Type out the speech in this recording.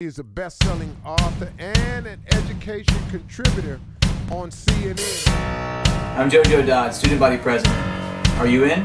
is a best-selling author and an education contributor on CNN. I'm JoJo Dodd, student body president. Are you in?